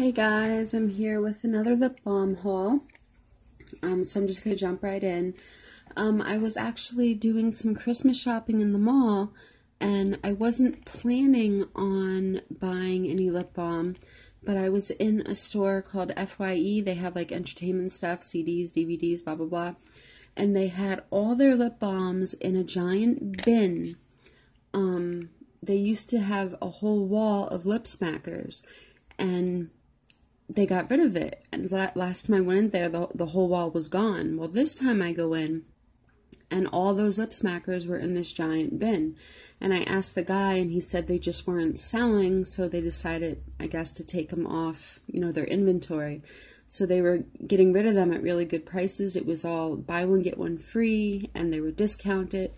Hey guys, I'm here with another lip balm haul. Um, so I'm just going to jump right in. Um, I was actually doing some Christmas shopping in the mall and I wasn't planning on buying any lip balm, but I was in a store called FYE. They have like entertainment stuff, CDs, DVDs, blah, blah, blah. And they had all their lip balms in a giant bin. Um, they used to have a whole wall of lip smackers and they got rid of it. And last time I went in there, the, the whole wall was gone. Well, this time I go in, and all those lip smackers were in this giant bin. And I asked the guy, and he said they just weren't selling, so they decided, I guess, to take them off, you know, their inventory. So they were getting rid of them at really good prices. It was all buy one, get one free, and they were discounted.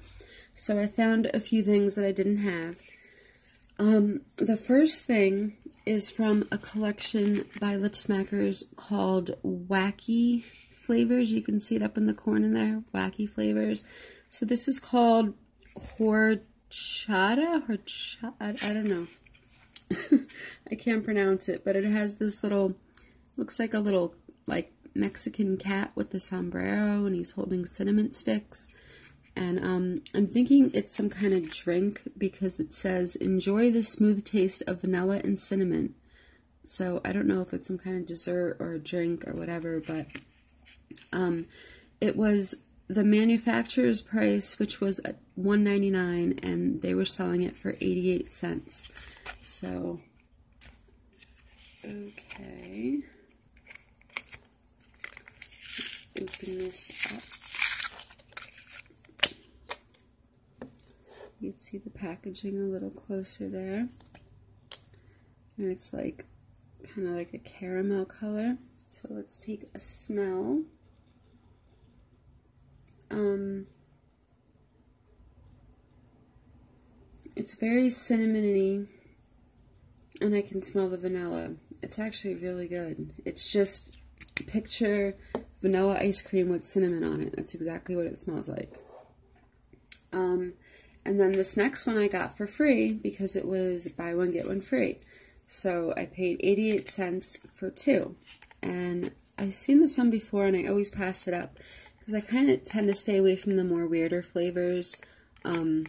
So I found a few things that I didn't have. Um, the first thing is from a collection by Lip Smackers called Wacky Flavors. You can see it up in the corner there, Wacky Flavors. So this is called Horchata, Horchata, I don't know. I can't pronounce it, but it has this little, looks like a little, like, Mexican cat with the sombrero, and he's holding cinnamon sticks. And um, I'm thinking it's some kind of drink because it says, enjoy the smooth taste of vanilla and cinnamon. So I don't know if it's some kind of dessert or a drink or whatever, but um, it was the manufacturer's price, which was $1.99, and they were selling it for 88 cents. So, okay. Let's open this up. You can see the packaging a little closer there. And it's like kind of like a caramel color. So let's take a smell. Um, it's very cinnamony and I can smell the vanilla. It's actually really good. It's just picture vanilla ice cream with cinnamon on it. That's exactly what it smells like. Um, and then this next one I got for free because it was buy one, get one free. So I paid 88 cents for two. And I've seen this one before and I always pass it up because I kind of tend to stay away from the more weirder flavors. Um,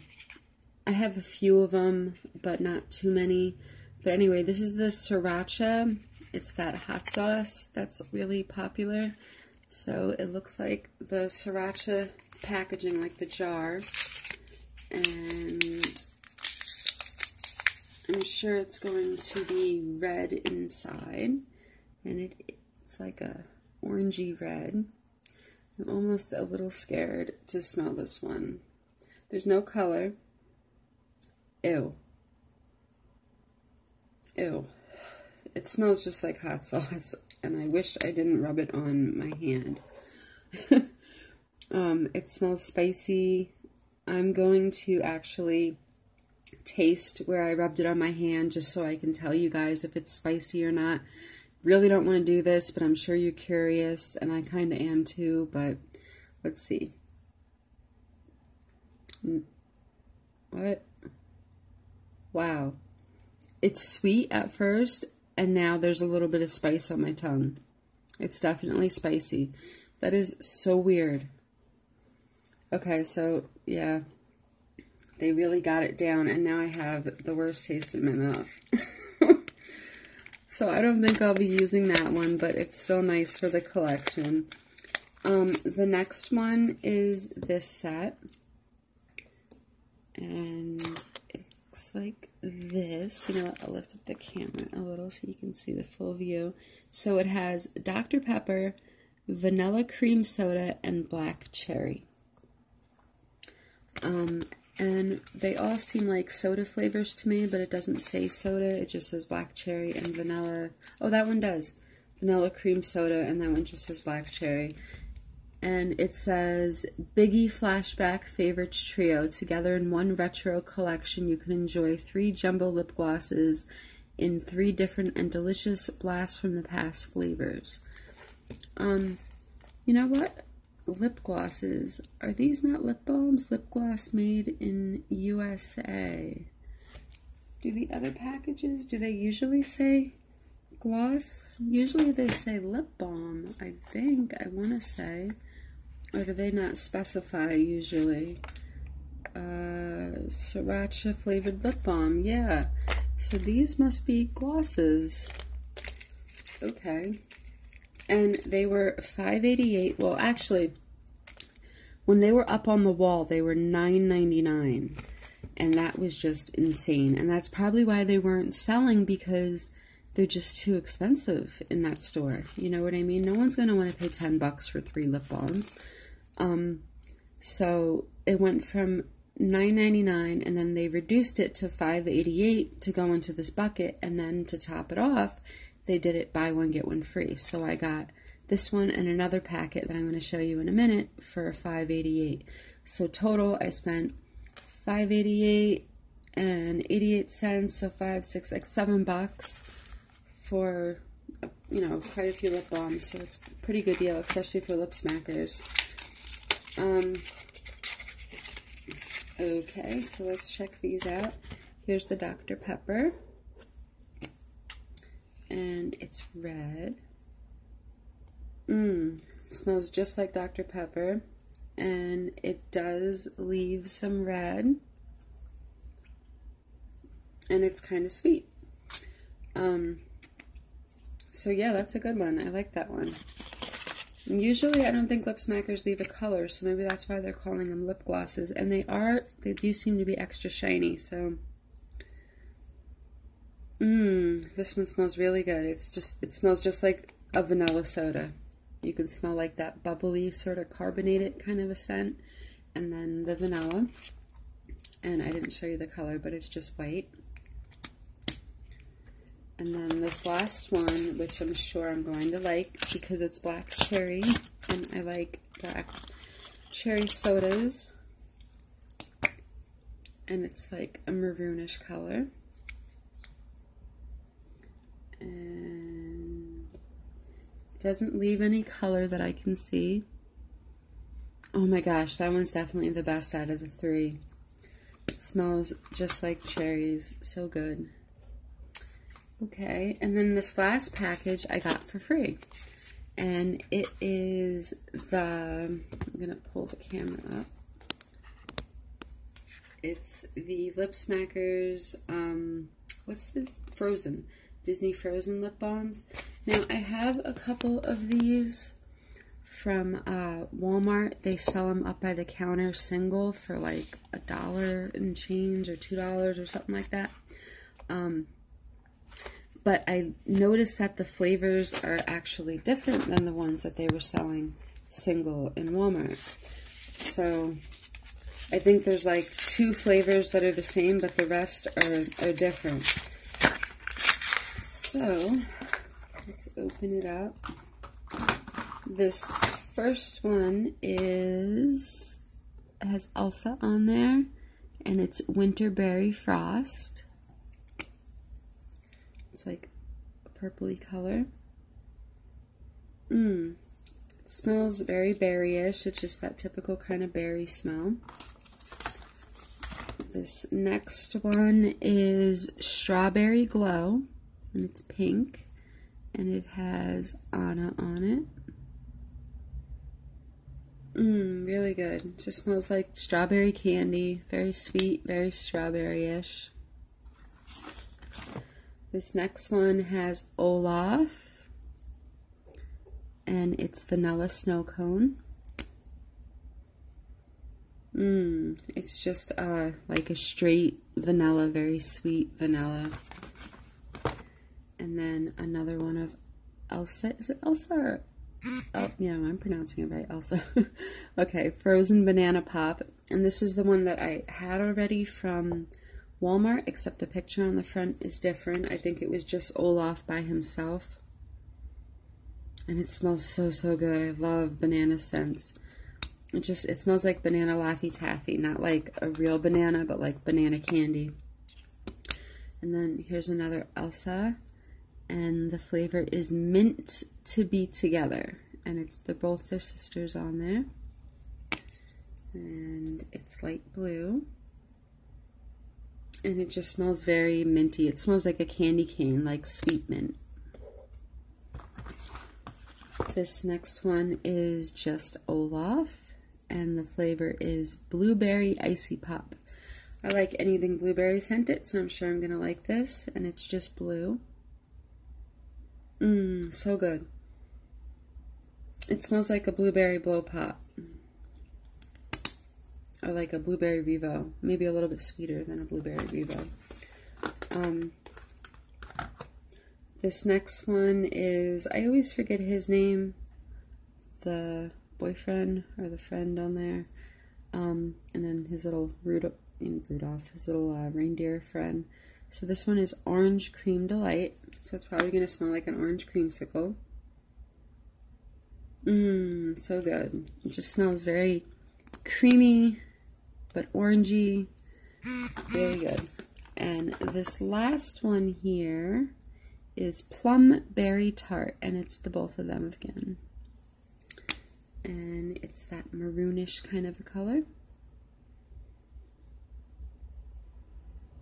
I have a few of them, but not too many. But anyway, this is the sriracha. It's that hot sauce that's really popular. So it looks like the sriracha packaging, like the jar and I'm sure it's going to be red inside and it, it's like a orangey red. I'm almost a little scared to smell this one. There's no color. Ew. Ew. It smells just like hot sauce, and I wish I didn't rub it on my hand. um, it smells spicy I'm going to actually taste where I rubbed it on my hand just so I can tell you guys if it's spicy or not. Really don't want to do this, but I'm sure you're curious, and I kind of am too, but let's see. Mm. What? Wow. It's sweet at first, and now there's a little bit of spice on my tongue. It's definitely spicy. That is so weird. Okay, so yeah, they really got it down, and now I have the worst taste in my mouth. so I don't think I'll be using that one, but it's still nice for the collection. Um, the next one is this set, and it looks like this. You know what? I'll lift up the camera a little so you can see the full view. So it has Dr. Pepper, vanilla cream soda, and black cherry. Um, and they all seem like soda flavors to me, but it doesn't say soda. It just says black cherry and vanilla. Oh, that one does. Vanilla cream soda, and that one just says black cherry. And it says Biggie Flashback Favorites Trio. Together in one retro collection, you can enjoy three jumbo lip glosses in three different and delicious blasts from the past flavors. Um, you know what? Lip glosses. Are these not lip balms? Lip gloss made in USA. Do the other packages, do they usually say gloss. Usually they say lip balm, I think, I want to say. Or do they not specify usually? Uh, sriracha flavored lip balm, yeah. So these must be glosses. Okay. And they were 588. Well, actually, when they were up on the wall, they were 9.99, and that was just insane. And that's probably why they weren't selling because they're just too expensive in that store. You know what I mean? No one's going to want to pay 10 bucks for three lip balms. Um, so it went from 9.99 and then they reduced it to 5.88 to go into this bucket and then to top it off, they did it buy one get one free. So I got this one and another packet that I'm going to show you in a minute for 588. So total I spent 588 and 88 cents, so 5 6 like 7 bucks for you know, quite a few lip balms, so it's a pretty good deal, especially for lip smackers. Um okay, so let's check these out. Here's the Dr. Pepper. And it's red. Mmm, smells just like Dr. Pepper. And it does leave some red. And it's kind of sweet. Um, so yeah, that's a good one. I like that one. And usually I don't think lip smackers leave a color, so maybe that's why they're calling them lip glosses. And they are, they do seem to be extra shiny, so... Mmm, this one smells really good. It's just, it smells just like a vanilla soda. You can smell like that bubbly, sort of carbonated kind of a scent. And then the vanilla. And I didn't show you the color, but it's just white. And then this last one, which I'm sure I'm going to like because it's black cherry. And I like black cherry sodas. And it's like a maroonish color. And it doesn't leave any color that I can see. Oh my gosh, that one's definitely the best out of the three. It smells just like cherries. So good. Okay, and then this last package I got for free. And it is the, I'm to pull the camera up. It's the Lip Smackers, um, what's this? Frozen. Disney Frozen lip balms. Now, I have a couple of these from uh, Walmart. They sell them up by the counter single for like a dollar and change or two dollars or something like that. Um, but I noticed that the flavors are actually different than the ones that they were selling single in Walmart. So I think there's like two flavors that are the same, but the rest are, are different. So Let's open it up. This first one is has Elsa on there, and it's Winterberry Frost. It's like a purpley color. Mmm. It smells very berryish. It's just that typical kind of berry smell. This next one is Strawberry Glow, and it's pink and it has Anna on it. Mmm, really good. It just smells like strawberry candy. Very sweet, very strawberry-ish. This next one has Olaf. And it's vanilla snow cone. Mmm, it's just uh, like a straight vanilla, very sweet vanilla. And then another one of Elsa. Is it Elsa or Oh, yeah, I'm pronouncing it right, Elsa. okay, frozen banana pop. And this is the one that I had already from Walmart, except the picture on the front is different. I think it was just Olaf by himself. And it smells so, so good. I love banana scents. It just, it smells like banana Laffy Taffy. Not like a real banana, but like banana candy. And then here's another Elsa and the flavor is mint to be together. And it's they're both their sisters on there. And it's light blue. And it just smells very minty. It smells like a candy cane like sweet mint. This next one is just Olaf, and the flavor is Blueberry Icy Pop. I like anything blueberry scented, so I'm sure I'm to like this, and it's just blue. Mmm, so good. It smells like a blueberry blow pop. Or like a blueberry Vivo. Maybe a little bit sweeter than a blueberry Vivo. Um, this next one is, I always forget his name, the boyfriend or the friend on there. Um, and then his little Rudolph, Rudolph his little uh, reindeer friend. So this one is Orange Cream Delight. So it's probably going to smell like an orange creamsicle. Mmm, so good. It just smells very creamy, but orangey. Very good. And this last one here is Plum Berry Tart, and it's the both of them again. And it's that maroonish kind of a color.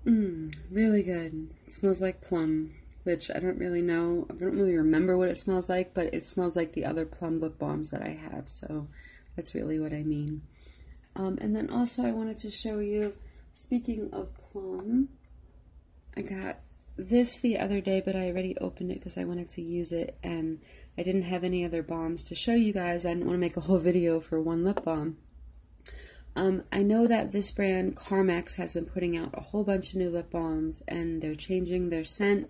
Mmm, really good. It smells like plum, which I don't really know. I don't really remember what it smells like, but it smells like the other plum lip balms that I have, so that's really what I mean. Um, and then also I wanted to show you, speaking of plum, I got this the other day, but I already opened it because I wanted to use it, and I didn't have any other balms to show you guys. I didn't want to make a whole video for one lip balm. Um, I know that this brand, Carmex, has been putting out a whole bunch of new lip balms, and they're changing their scent.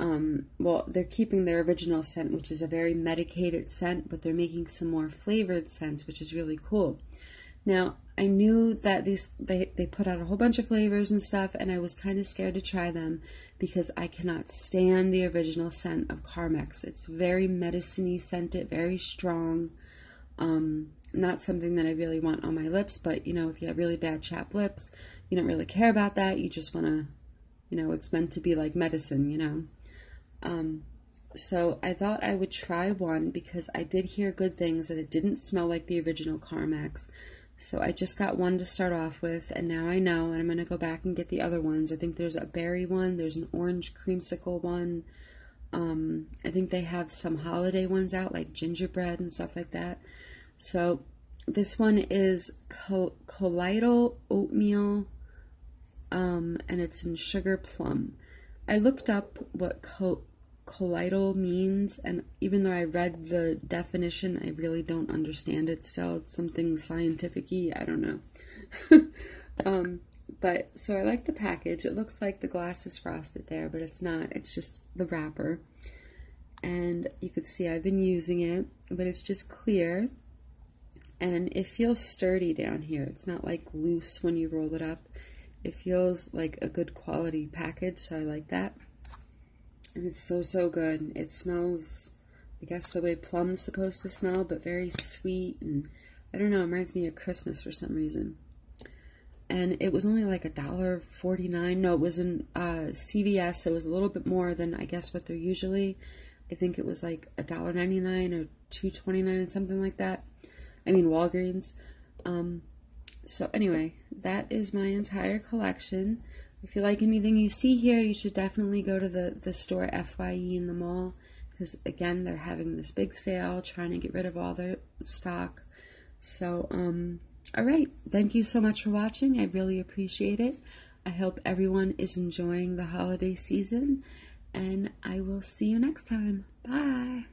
Um, well, they're keeping their original scent, which is a very medicated scent, but they're making some more flavored scents, which is really cool. Now, I knew that these they, they put out a whole bunch of flavors and stuff, and I was kind of scared to try them because I cannot stand the original scent of Carmex. It's very medicine scented, very strong. Um, not something that I really want on my lips, but you know, if you have really bad chapped lips, you don't really care about that. You just want to, you know, it's meant to be like medicine, you know. Um, so I thought I would try one because I did hear good things that it didn't smell like the original Carmex. So I just got one to start off with, and now I know, and I'm going to go back and get the other ones. I think there's a berry one, there's an orange creamsicle one. Um, I think they have some holiday ones out, like gingerbread and stuff like that. So this one is col colloidal oatmeal, um, and it's in sugar plum. I looked up what co colloidal means, and even though I read the definition, I really don't understand it still. It's something scientific I don't know. um, but so I like the package. It looks like the glass is frosted there, but it's not. It's just the wrapper. And you could see I've been using it, but it's just clear. And it feels sturdy down here. It's not like loose when you roll it up. It feels like a good quality package, so I like that and it's so so good. It smells, I guess, the way plum's supposed to smell, but very sweet and I don't know. It reminds me of Christmas for some reason. And it was only like a dollar forty nine. No, it was in uh, CVS. It was a little bit more than I guess what they're usually. I think it was like a dollar ninety nine or two twenty nine, something like that. I mean Walgreens. Um, so anyway, that is my entire collection. If you like anything you see here, you should definitely go to the, the store FYE in the mall because, again, they're having this big sale trying to get rid of all their stock. So, um, all right. Thank you so much for watching. I really appreciate it. I hope everyone is enjoying the holiday season, and I will see you next time. Bye.